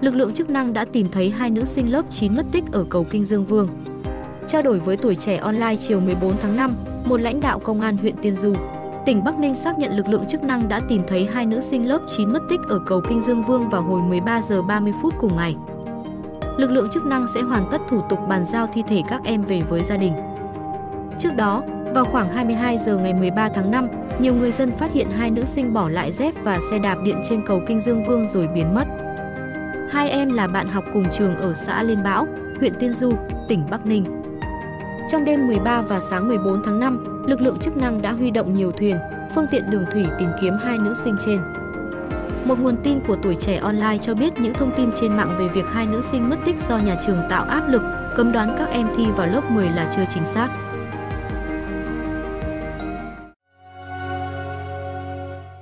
lực lượng chức năng đã tìm thấy hai nữ sinh lớp 9 mất tích ở cầu Kinh Dương Vương. Trao đổi với tuổi trẻ online chiều 14 tháng 5, một lãnh đạo công an huyện Tiên Du, tỉnh Bắc Ninh xác nhận lực lượng chức năng đã tìm thấy hai nữ sinh lớp 9 mất tích ở cầu Kinh Dương Vương vào hồi 13 giờ 30 phút cùng ngày. Lực lượng chức năng sẽ hoàn tất thủ tục bàn giao thi thể các em về với gia đình. Trước đó, vào khoảng 22 giờ ngày 13 tháng 5, nhiều người dân phát hiện hai nữ sinh bỏ lại dép và xe đạp điện trên cầu Kinh Dương Vương rồi biến mất. Hai em là bạn học cùng trường ở xã Liên Bão, huyện Tiên Du, tỉnh Bắc Ninh. Trong đêm 13 và sáng 14 tháng 5, lực lượng chức năng đã huy động nhiều thuyền, phương tiện đường thủy tìm kiếm hai nữ sinh trên. Một nguồn tin của tuổi trẻ online cho biết những thông tin trên mạng về việc hai nữ sinh mất tích do nhà trường tạo áp lực, cấm đoán các em thi vào lớp 10 là chưa chính xác.